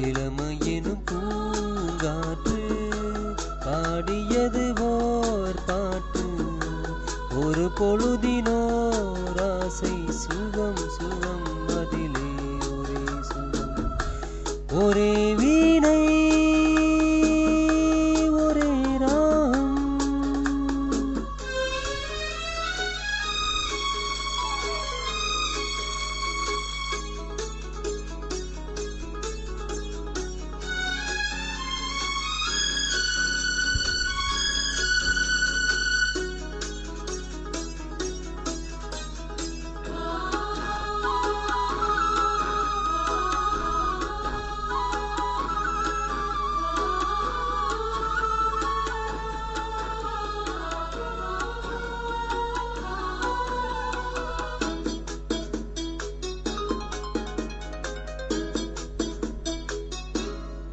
இளமையினும் பூங்காற்று பாடியது ஓர் பாட்டு. ஒரு பொழுதினோர் ஆசை சுகம் சுகம் அதிலே ஒரே சுகம். ஒரே வீண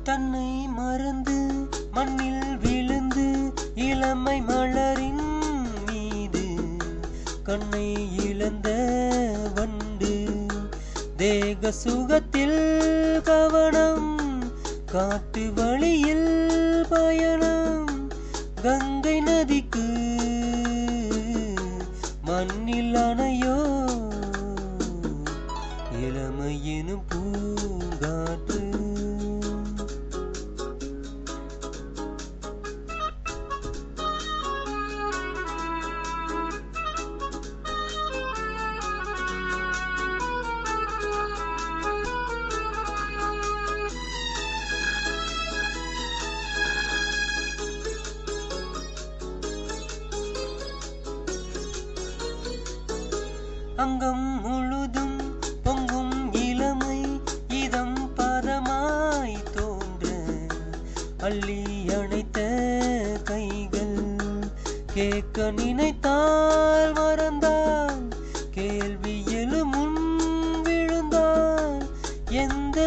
தன்னை மறந்து மண்ணில் விழுந்து இளமை மலரின் மீது. கண்ணை இழந்த வண்டு தேக சுகத்தில் கவனம் காட்டு வழியில் பயணம் கங்கை நதிக்கு மண்ணில் அணையோ இளமையினும் பூ அங்கம் முழுதும் பொங்கும் இளமை இதம் பதமாய் தோன்ற அள்ளி அணைத்த கைகள் கேட்க நினைத்தால் மறந்தால் கேள்வி எழுமுன் விழுந்தால் எந்த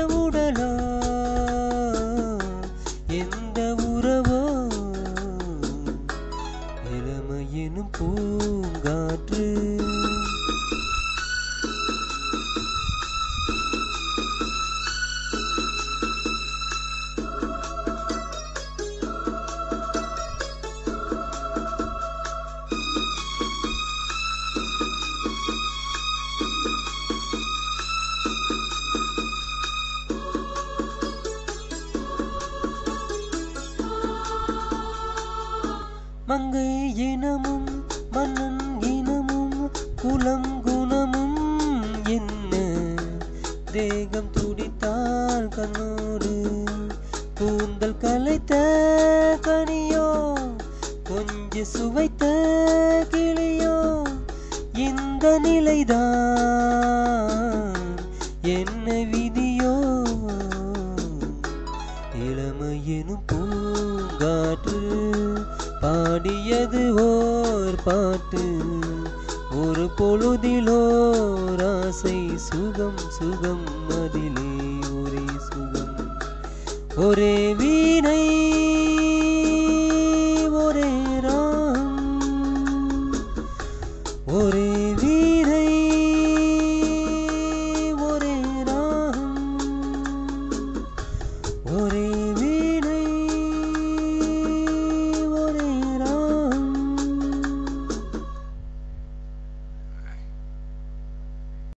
மங்கை இனமும் மன்னன் இனமும் குலம் குணமும் என்ன? தேகம் துடித்தால் கண்ணோடு கூந்தல் கலைத்த கனியோ கொஞ்ச சுவைத்த கிளியோ இந்த நிலைதான் பாட்டு ஒரு பொழுதிலோ ராசை சுகம் சுகம் அதிலே ஒரே சுகம். ஒரே வீணை